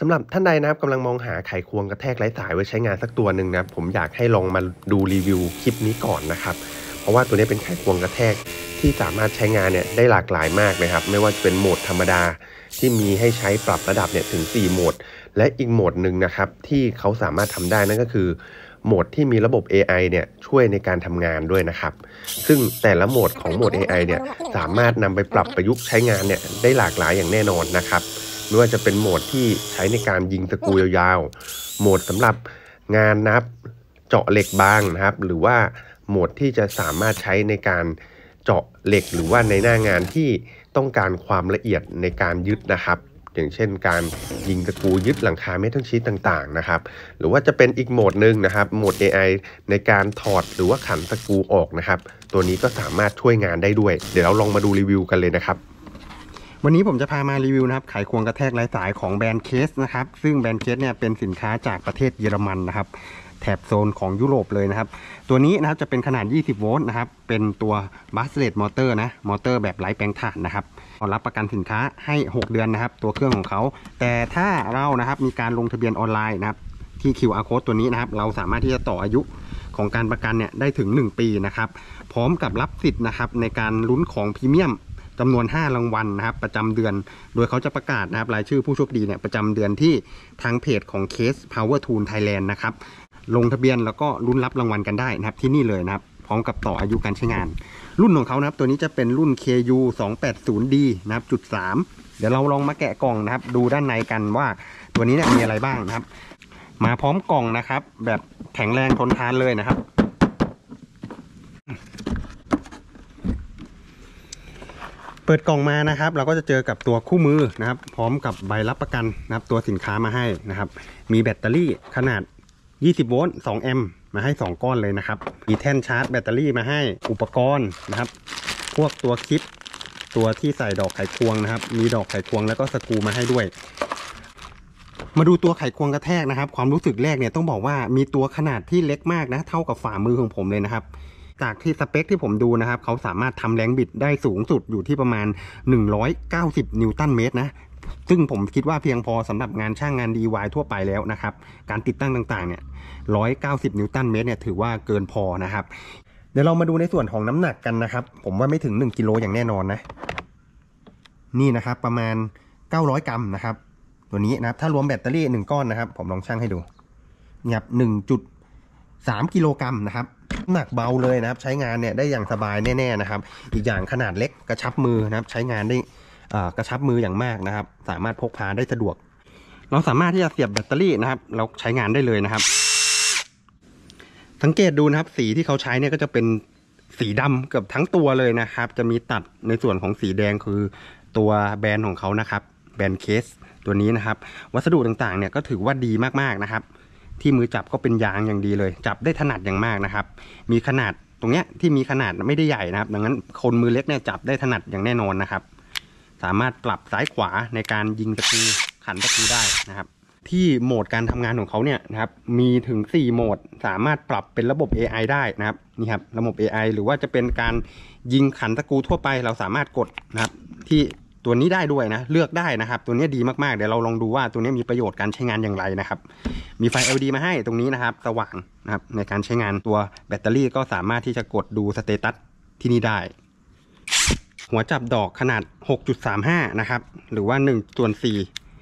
สำหรับท่านใดนะครับกำลังมองหาไขควงกระแทกไร้สายไว้ใช้งานสักตัวหนึ่งนะผมอยากให้ลองมาดูรีวิวคลิปนี้ก่อนนะครับ เพราะว่าตัวนี้เป็นไขควงกระแทกที่สามารถใช้งานเนี่ยได้หลากหลายมากนะครับ ไม่ว่าจะเป็นโหมดธรรมดาที่มีให้ใช้ปรับระดับเนี่ยถึง 4 โหมด และอีกโหมดหนึ่งนะครับที่เขาสามารถทำได้นั่นก็คือโหมดที่มีระบบ AI เนี่ยช่วยในการทำงานด้วยนะครับ ซึ่งแต่ละโหมดของโหมด AI เนี่ยสามารถนำไปปรับประยุกต์ใช้งานเนี่ยได้หลากหลายอย่างแน่นอนนะครับ ไม่ว่าจะเป็นโหมดที่ใช้ในการยิงตะกูยาวๆ โหมดสำหรับงานนับเจาะเหล็กบางนะครับ หรือว่าโหมดที่จะสามารถใช้ในการเจาะเหล็กหรือว่าในหน้างานที่ต้องการความละเอียดในการยึดนะครับ อย่างเช่น การยิงตะกูยึดหลังคาเมทัลชีตต่างๆนะครับ หรือว่าจะเป็นอีกโหมดหนึ่งนะครับ โหมด AI ในการถอดหรือว่าขันตะกูออกนะครับ ตัวนี้ก็สามารถช่วยงานได้ด้วย เดี๋ยวเราลองมาดูรีวิวกันเลยนะครับ วันนี้ผมจะพามารีวิวนะครับ ไขควงกระแทกไร้สายของแบรนด์ KRESS นะครับ ซึ่งแบรนด์ KRESS เนี่ยเป็นสินค้าจากประเทศเยอรมันนะครับ แถบโซนของยุโรปเลยนะครับ ตัวนี้นะครับจะเป็นขนาด 20 โวลต์นะครับ เป็นตัว brushless motor นะ มอเตอร์แบบไร้แปรงถ่านนะครับรับประกันสินค้าให้ 6 เดือนนะครับ ตัวเครื่องของเขา แต่ถ้าเรานะครับมีการลงทะเบียนออนไลน์นะครับ ที่ QR code ตัวนี้นะครับ เราสามารถที่จะต่ออายุของการประกันเนี่ยได้ถึง 1 ปีนะครับ พร้อมกับรับสิทธิ์นะครับในการลุ้นของพรีเมียม จำนวน 5 รางวัลนะครับ ประจำเดือน โดยเขาจะประกาศนะครับรายชื่อผู้โชคดีเนี่ยประจำเดือนที่ทางเพจของ Case Power Tool Thailand นะครับลงทะเบียนแล้วก็ลุ้นรับรางวัลกันได้นะครับที่นี่เลยนะครับพร้อมกับต่ออายุการใช้งาน รุ่นของเขานะครับตัวนี้จะเป็นรุ่น KU 280D นะครับจุด3เดี๋ยวเราลองมาแกะกล่องนะครับ ดูด้านในกันว่าตัวนี้เนี่ยมีอะไรบ้างนะครับ มาพร้อมกล่องนะครับ แบบแข็งแรงทนทานเลยนะครับ เปิดกล่องมานะครับ เราก็จะเจอกับตัวคู่มือนะครับ พร้อมกับใบรับประกันนะครับ ตัวสินค้ามาให้นะครับ มีแบตเตอรี่ขนาด 20 โวลต์ 2 แอมป์มาให้ 2 ก้อนเลยนะครับ มีแท่นชาร์จแบตเตอรี่มาให้อุปกรณ์นะครับ พวกตัวคลิปตัวที่ใส่ดอกไขควงนะครับ มีดอกไขควงแล้วก็สกูมาให้ด้วย มาดูตัวไขควงกระแทกนะครับ ความรู้สึกแรกเนี่ยต้องบอกว่ามีตัวขนาดที่เล็กมากนะ เท่ากับฝ่ามือของผมเลยนะครับ จากที่สเปคที่ผมดูนะครับ เขาสามารถทำแรงบิดได้สูงสุดอยู่ที่ประมาณ 190 นิวตันเมตรนะซึ่งผมคิดว่าเพียงพอสำหรับงานช่างงาน DIY ทั่วไปแล้วนะครับ การติดตั้งต่างๆเนี่ย 190 นิวตันเมตรเนี่ยถือว่าเกินพอนะครับ เดี๋ยวเรามาดูในส่วนของน้ำหนักกันนะครับ ผมว่าไม่ถึง 1 กิโลอย่างแน่นอนนะ นี่นะครับประมาณ 900 กรัมนะครับ ตัวนี้นะครับ ถ้ารวมแบตเตอรี่หนึ่งก้อนนะครับ ผมลองชั่งให้ดูนี่ครับหนึ่งจุดสามกิโลกรัมนะครับ หนักเบาเลยนะครับ ใช้งานเนี่ยได้อย่างสบายแน่ๆนะครับ อีกอย่างขนาดเล็กกระชับมือนะครับ ใช้งานได้กระชับมืออย่างมากนะครับ สามารถพกพาได้สะดวก เราสามารถที่จะเสียบแบตเตอรี่นะครับ เราใช้งานได้เลยนะครับ สังเกตดูนะครับ สีที่เขาใช้เนี่ยก็จะเป็นสีดำเกือบทั้งตัวเลยนะครับ จะมีตัดในส่วนของสีแดงคือตัวแบรนด์ของเขานะครับ แบรนด์เคสตัวนี้นะครับ วัสดุต่างๆเนี่ยก็ถือว่าดีมากๆนะครับ ที่มือจับก็เป็นยางอย่างดีเลย จับได้ถนัดอย่างมากนะครับ มีขนาดตรงเนี้ยที่มีขนาดไม่ได้ใหญ่นะครับ ดังนั้นคนมือเล็กเนี่ยจับได้ถนัดอย่างแน่นอนนะครับ สามารถปรับซ้ายขวาในการยิงตะปูขันตะปูได้นะครับ ที่โหมดการทำงานของเขาเนี่ยนะครับมีถึง 4 โหมด สามารถปรับเป็นระบบ AI ได้นะครับนี่ครับระบบ AI หรือว่าจะเป็นการยิงขันตะกูทั่วไป เราสามารถกดนะครับที่ ตัวนี้ได้ด้วยนะ เลือกได้นะครับ ตัวนี้ดีมากๆ เดี๋ยวเราลองดูว่าตัวนี้มีประโยชน์การใช้งานอย่างไรนะครับ มีไฟ LED มาให้ตรงนี้นะครับสว่างนะครับในการใช้งานตัวแบตเตอรี่ก็สามารถที่จะกดดูสเตตัสที่นี่ได้ หัวจับดอกขนาด 6.35 นะครับ หรือว่า1ส่วน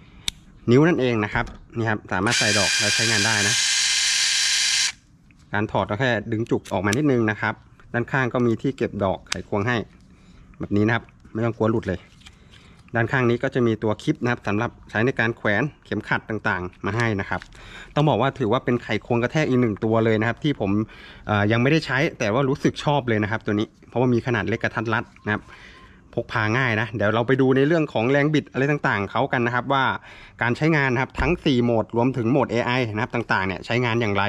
4นิ้วนั่นเองนะครับนี่ครับสามารถใส่ดอกแล้วใช้งานได้นะ การถอดก็แค่ดึงจุกออกมานิดนึงนะครับ ด้านข้างก็มีที่เก็บดอกไขควงให้ แบบนี้นะครับ ไม่ต้องกลัวหลุดเลย ด้านข้างนี้ก็จะมีตัวคลิปนะครับสำหรับใช้ในการแขวนเข็มขัดต่างๆ มาให้นะครับ ต้องบอกว่าถือว่าเป็นไขควงกระแทกอีกหนึ่งตัวเลยนะครับ ที่ผมยังไม่ได้ใช้แต่ว่ารู้สึกชอบเลยนะครับ ตัวนี้เพราะว่ามีขนาดเล็กกระทัดรัดนะครับพกพาง่ายนะเดี๋ยวเราไปดูในเรื่องของแรงบิดอะไรต่างๆเขากันนะครับ ว่าการใช้งานนะครับทั้ง 4 โหมดรวมถึงโหมด AI นะครับต่างๆเนี่ยใช้งานอย่างไร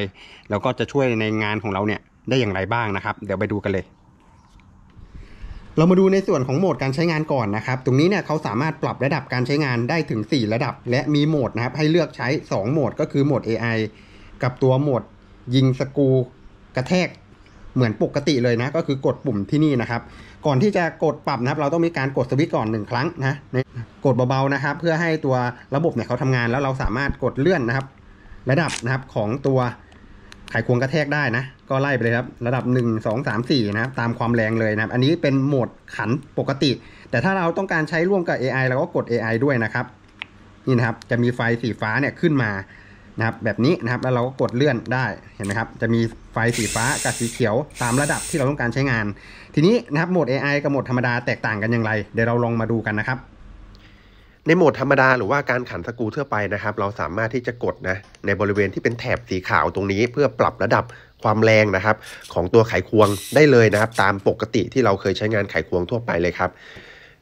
แล้วก็จะช่วยในงานของเราเนี่ยได้อย่างไรบ้างนะครับ เดี๋ยวไปดูกันเลย เรามาดูในส่วนของโหมดการใช้งานก่อนนะครับ ตรงนี้เนี่ยเขาสามารถปรับระดับการใช้งานได้ถึง 4 ระดับ และมีโหมดนะครับให้เลือกใช้ 2 โหมดก็คือโหมด AI กับตัวโหมดยิงสกูกระแทกเหมือนปกติเลยนะ ก็คือกดปุ่มที่นี่นะครับ ก่อนที่จะกดปรับนะครับ เราต้องมีการกดสวิตช์ก่อนหนึ่งครั้งนะกดเบาๆนะครับ เพื่อให้ตัวระบบเนี่ยเขาทำงานแล้วเราสามารถกดเลื่อนนะครับ ระดับนะครับของตัวไขควงกระแทกได้นะ ก็ไล่ไปเลยครับ ระดับ 1 2 3 4 นะครับ ตามความแรงเลยนะครับ อันนี้เป็นโหมดขันปกติ แต่ถ้าเราต้องการใช้ร่วมกับ AI เราก็กด AI ด้วยนะครับ นี่นะครับ จะมีไฟสีฟ้าเนี่ยขึ้นมานะครับ แบบนี้นะครับ แล้วเราก็กดเลื่อนได้ เห็นไหมครับ จะมีไฟสีฟ้ากับสีเขียวตามระดับที่เราต้องการใช้งาน ทีนี้นะครับ โหมด AI กับโหมดธรรมดาแตกต่างกันอย่างไร เดี๋ยวเราลองมาดูกันนะครับ ในโหมดธรรมดาหรือว่าการขันสกูทั่วไปนะครับ เราสามารถที่จะกดนะ ในบริเวณที่เป็นแถบสีขาวตรงนี้เพื่อปรับระดับ ความแรงนะครับ ของตัวไขควงได้เลยนะครับ ตามปกติที่เราเคยใช้งานไขควงทั่วไปเลยครับ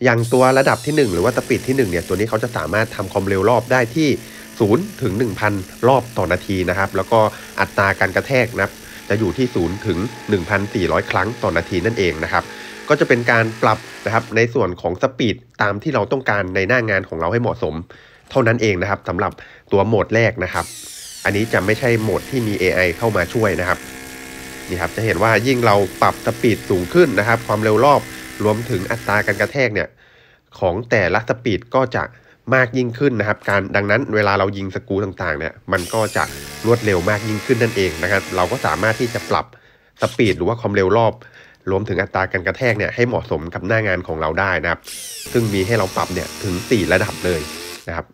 อย่างตัวระดับที่ 1 หรือว่าสปีดที่1เนี่ยตัวนี้เขาจะสามารถทำความเร็วรอบได้ที่0ถึง1,000 รอบต่อนาทีนะครับ แล้วก็อัตราการกระแทกนะครับจะอยู่ที่0ถึง1,400 ครั้งต่อนาทีนั่นเองนะครับ ก็จะเป็นการปรับนะครับในส่วนของสปีดตามที่เราต้องการในหน้างานของเราให้เหมาะสม เท่านั้นเองนะครับสำหรับตัวโหมดแรกนะครับ อันนี้จะไม่ใช่โหมดที่มี AI เข้ามาช่วยนะครับนี่ครับจะเห็นว่ายิ่งเราปรับสปีดสูงขึ้นนะครับ ความเร็วรอบรวมถึงอัตราการกระแทกเนี่ยของแต่ละสปีดก็จะมากยิ่งขึ้นนะครับ การดังนั้นเวลาเรายิงสกูต่างๆเนี่ยมันก็จะรวดเร็วมากยิ่งขึ้นนั่นเองนะครับ เราก็สามารถที่จะปรับสปีดหรือว่าความเร็วรอบ รวมถึงอัตราการกระแทกเนี่ยให้เหมาะสมกับหน้างานของเราได้นะครับ ซึ่งมีให้เราปรับเนี่ยถึง 4 ระดับเลยนะครับ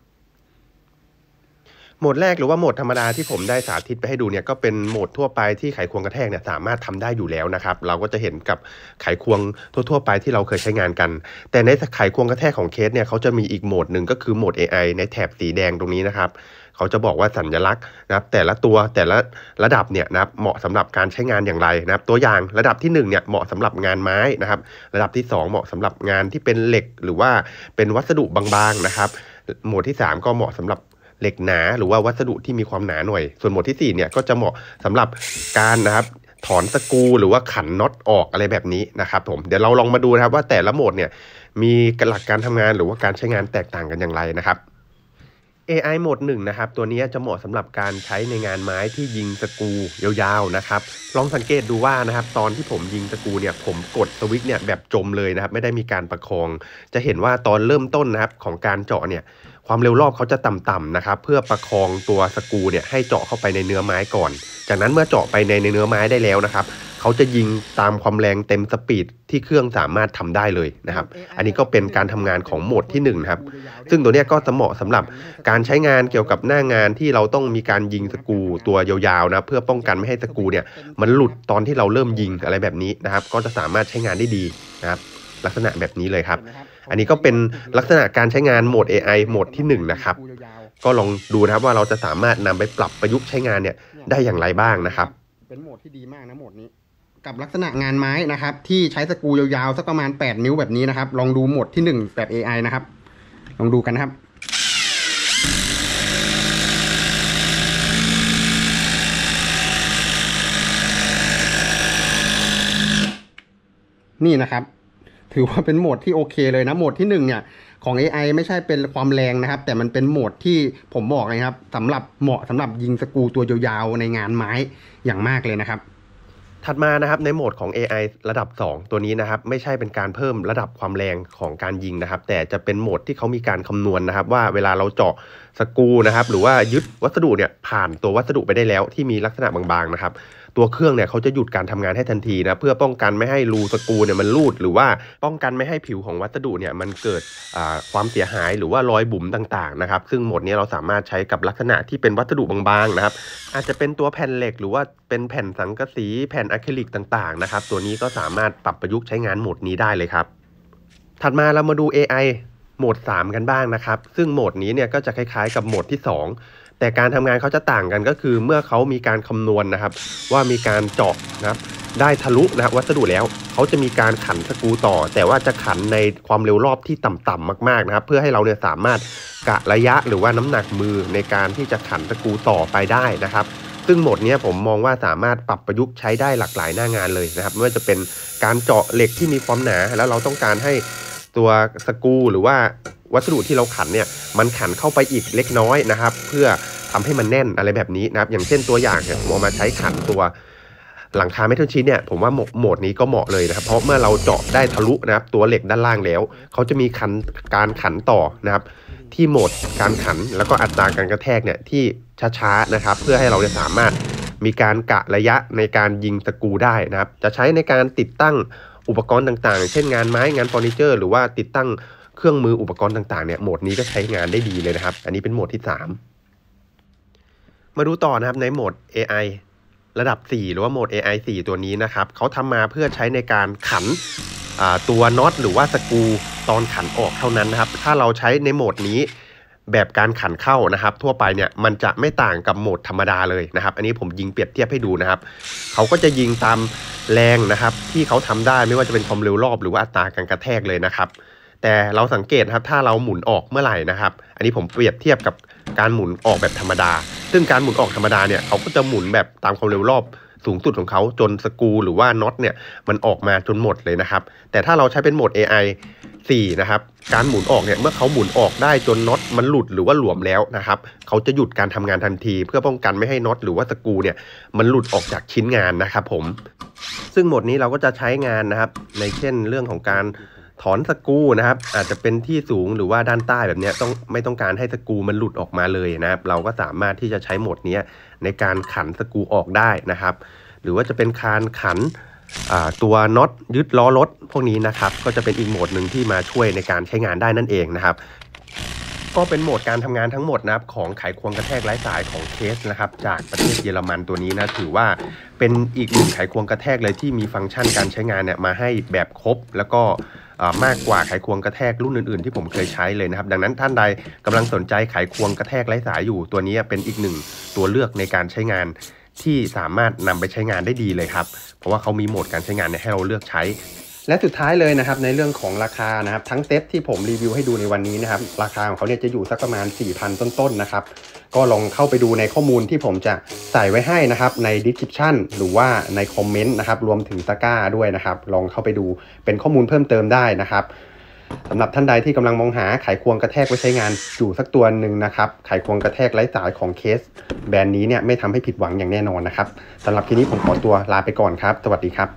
โหมดแรกหรือว่าโหมดธรรมดาที่ผมได้สาธิตไปให้ดูเนี่ยก็เป็นโหมดทั่วไปที่ไขควงกระแทกเนี่ยสามารถทำได้อยู่แล้วนะครับ เราก็จะเห็นกับไขควงทั่ว ๆ ไปที่เราเคยใช้งานกัน แต่ในไขควงกระแทกของเคสเนี่ยเขาจะมีอีกโหมดหนึ่งก็คือโหมด AI ในแถบสีแดงตรงนี้นะครับเขาจะบอกว่าสัญลักษณ์นะครับแต่ละตัวแต่ละระดับเนี่ยนะครับเหมาะสำหรับการใช้งานอย่างไรนะครับตัวอย่างระดับที่1เนี่ยเหมาะสำหรับงานไม้นะครับ ระดับที่ 2 เหมาะสำหรับงานที่เป็นเหล็กหรือว่าเป็นวัสดุบางๆนะครับโหมดที่ 3 ก็เหมาะสำหรับ เหล็กหนาหรือว่าวัสดุที่มีความหนาหน่อย ส่วนโหมดที่ 4 เนี่ยก็จะเหมาะสำหรับการนะครับถอนสกูหรือว่าขันน็อตออกอะไรแบบนี้นะครับผมเดี๋ยวเราลองมาดูนะครับว่าแต่ละโหมดเนี่ยมีหลักการทำงานหรือว่าการใช้งานแตกต่างกันอย่างไรนะครับ AI โหมดหนึ่งนะครับตัวนี้จะเหมาะสำหรับการใช้ในงานไม้ที่ยิงสกูยาวๆนะครับลองสังเกตดูว่านะครับตอนที่ผมยิงสกูเนี่ยผมกดสวิตช์เนี่ยแบบจมเลยนะครับไม่ได้มีการประคอง จะเห็นว่าตอนเริ่มต้นนะครับของการเจาะเนี่ย ความเร็วรอบเขาจะต่ำๆนะครับเพื่อประคองตัวสกูเนี่ยให้เจาะเข้าไปในเนื้อไม้ก่อน จากนั้นเมื่อเจาะไปในเนื้อไม้ได้แล้วนะครับเขาจะยิงตามความแรงเต็มสปีดที่เครื่องสามารถทำได้เลยนะครับ อันนี้ก็เป็นการทำงานของโหมดที่1นะครับ ซึ่งตัวนี้ก็เหมาะสำหรับการใช้งานเกี่ยวกับหน้างานที่เราต้องมีการยิงสกูตัวยาวๆนะเพื่อป้องกันไม่ให้สกูเนี่ยมันหลุดตอนที่เราเริ่มยิงอะไรแบบนี้นะครับ ก็จะสามารถใช้งานได้ดีนะครับ ลักษณะแบบนี้เลยครับ อันนี้ก็เป็นลักษณะการใช้งานโหมด AI โหมดที่ 1 นะครับ ก็ลองดูนะครับว่าเราจะสามารถนำไปปรับประยุกต์ใช้งานเนี่ยได้อย่างไรบ้างนะครับ เป็นโหมดที่ดีมากนะโหมดนี้ กับลักษณะงานไม้นะครับ ที่ใช้สกรูยาวๆสักประมาณ 8 นิ้วแบบนี้นะครับ ลองดูโหมดที่ 1 แบบ AI นะครับ ลองดูกันนะครับนี่นะครับ ถือว่าเป็นโหมดที่โอเคเลยนะโหมดที่หนึ่งเนี่ยของ AI ไม่ใช่เป็นความแรงนะครับ แต่มันเป็นโหมดที่ผมบอกเลยครับสำหรับเหมาะสำหรับยิงสกูตัวยาวๆในงานไม้อย่างมากเลยนะครับ ถัดมานะครับในโหมดของ AI ระดับ 2 ตัวนี้นะครับ ไม่ใช่เป็นการเพิ่มระดับความแรงของการยิงนะครับ แต่จะเป็นโหมดที่เขามีการคำนวณนะครับ ว่าเวลาเราเจาะสกูนะครับ หรือว่ายึดวัสดุเนี่ยผ่านตัววัสดุไปได้แล้วที่มีลักษณะบางๆนะครับ ตัวเครื่องเนี่ยเขาจะหยุดการทำงานให้ทันทีนะเพื่อป้องกันไม่ให้รูสกรูเนี่ยมันรูด หรือว่าป้องกันไม่ให้ผิวของวัสดุเนี่ยมันเกิดความเสียหายหรือว่ารอยบุ๋มต่างๆนะครับซึ่งโหมดนี้เราสามารถใช้กับลักษณะที่เป็นวัสดุบางๆนะครับอาจจะเป็นตัวแผ่นเหล็ก หรือว่าเป็นแผ่นสังกะสีแผ่นอะคริลิกต่างๆนะครับตัวนี้ก็สามารถปรับประยุกต์ใช้งานโหมดนี้ได้เลยครับ ถัดมาเรามาดู AI โหมด 3 กันบ้างนะครับ ซึ่งโหมดนี้เนี่ยก็จะคล้ายๆกับโหมดที่ 2 แต่การทำงานเขาจะต่างกันก็คือเมื่อเขามีการคำนวณนะครับ ว่ามีการเจาะนะครับได้ทะลุนะวัสดุแล้วเขาจะมีการขันสกูต่อ แต่ว่าจะขันในความเร็วรอบที่ต่ำๆมากๆนะครับ เพื่อให้เราเนี่ยสามารถกะระยะหรือว่าน้ำหนักมือในการที่จะขันสกูต่อไปได้นะครับ ซึ่งโหมดนี้ผมมองว่าสามารถปรับประยุกต์ใช้ได้หลากหลายหน้างานเลยนะครับไม่ว่าจะเป็นการเจาะเหล็กที่มีความหนา แล้วเราต้องการให้ตัวสกูหรือว่า วัสดุที่เราขันเนี่ยมันขันเข้าไปอีกเล็กน้อยนะครับ เพื่อทำให้มันแน่นอะไรแบบนี้นะครับ อย่างเช่นตัวอย่างเนี่ยผมเอามาใช้ขันตัวหลังคาเมทัลชีตเนี่ยผมว่าโหมดนี้ก็เหมาะเลยนะครับ เพราะเมื่อเราเจาะได้ทะลุนะครับ ตัวเหล็กด้านล่างแล้ว เขาจะมีขันการขันต่อนะครับ ที่โหมดการขันแล้วก็อัตราการกระแทกเนี่ยที่ช้าๆนะครับ เพื่อให้เราจะสามารถมีการกะระยะในการยิงสกรูได้นะครับ จะใช้ในการติดตั้งอุปกรณ์ต่างๆ เช่นงานไม้งานเฟอร์นิเจอร์ หรือว่าติดตั้ง เครื่องมืออุปกรณ์ต่างๆเนี่ยโหมดนี้ก็ใช้งานได้ดีเลยนะครับ อันนี้เป็นโหมดที่ 3 มาดูต่อนะครับในโหมด AI ระดับ 4 หรือว่าโหมด AI 4 ตัวนี้นะครับเขาทำมาเพื่อใช้ในการขันตัวน็อตหรือว่าสกูตอนขันออกเท่านั้นนะครับ ถ้าเราใช้ในโหมดนี้แบบการขันเข้านะครับ ทั่วไปเนี่ยมันจะไม่ต่างกับโหมดธรรมดาเลยนะครับ อันนี้ผมยิงเปรียบเทียบให้ดูนะครับเขาก็จะยิงตามแรงนะครับ ที่เขาทำได้ไม่ว่าจะเป็นความเร็วรอบหรือว่าอัตราการกระแทกเลยนะครับ แต่เราสังเกตครับถ้าเราหมุนออกเมื่อไหร่นะครับ อันนี้ผมเปรียบเทียบกับการหมุนออกแบบธรรมดา ซึ่งการหมุนออกธรรมดาเนี่ยเขาก็จะหมุนแบบตามความเร็วรอบสูงสุดของเขาจนสกูหรือว่าน็อตเนี่ยมันออกมาจนหมดเลยนะครับ แต่ถ้าเราใช้เป็นโหมด AI 4นะครับการหมุนออกเนี่ยเมื่อเขาหมุนออกได้จนน็อตมันหลุดหรือว่าหลวมแล้วนะครับเขาจะหยุดการทำงานทันที เพื่อป้องกันไม่ให้น็อตหรือว่าสกูเนี่ยมันหลุดออกจากชิ้นงานนะครับผม ซึ่งโหมดนี้เราก็จะใช้งานนะครับในเช่นเรื่องของการ ถอนสกูนะครับ อาจจะเป็นที่สูงหรือว่าด้านใต้แบบนี้ต้องไม่ต้องการให้สกูมันหลุดออกมาเลยนะครับ เราก็สามารถที่จะใช้โหมดนี้ในการขันสกูออกได้นะครับ หรือว่าจะเป็นการขันตัวน็อตยึดล้อรถพวกนี้นะครับ ก็จะเป็นอีกโหมดหนึ่งที่มาช่วยในการใช้งานได้นั่นเองนะครับ ก็เป็นโหมดการทำงานทั้งหมดนะครับของไขควงกระแทกไร้สายของเคสนะครับ จากประเทศเยอรมันตัวนี้นะถือว่าเป็นอีกหนึ่งไขควงกระแทกเลยที่มีฟังก์ชันการใช้งานเนี่ยมาให้แบบครบแล้วก็ มากกว่าไขควงกระแทกรุ่นอื่นๆ ที่ผมเคยใช้เลยนะครับ ดังนั้นท่านใดกำลังสนใจไขควงกระแทกไร้สายอยู่ ตัวนี้เป็นอีกหนึ่งตัวเลือกในการใช้งานที่สามารถนำไปใช้งานได้ดีเลยครับ เพราะว่าเขามีโหมดการใช้งานให้เราเลือกใช้ และสุดท้ายเลยนะครับในเรื่องของราคานะครับทั้งเซตที่ผมรีวิวให้ดูในวันนี้นะครับราคาของเขาเนี่ยจะอยู่สักประมาณ4,000ต้นๆนะครับ ก็ลองเข้าไปดูในข้อมูลที่ผมจะใส่ไว้ให้นะครับใน description หรือว่าในคอมเมนต์นะครับรวมถึงตะกร้าด้วยนะครับ ลองเข้าไปดูเป็นข้อมูลเพิ่มเติมได้นะครับสำหรับท่านใดที่กำลังมองหาไขควงกระแทกไว้ใช้งานอยู่สักตัวหนึ่งนะครับ ไขควงกระแทกไร้สายของเคส แบรนด์นี้เนี่ยไม่ทำให้ผิดหวังอย่างแน่นอนนะครับสำหรับทีนี้ผมขอตัวลาไปก่อนครับ สวัสดีครับ